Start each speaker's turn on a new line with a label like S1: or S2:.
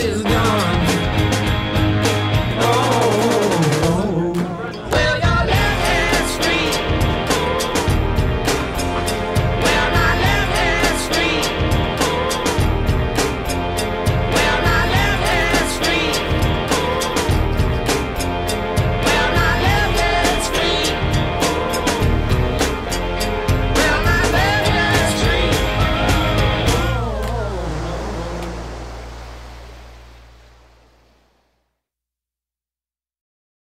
S1: is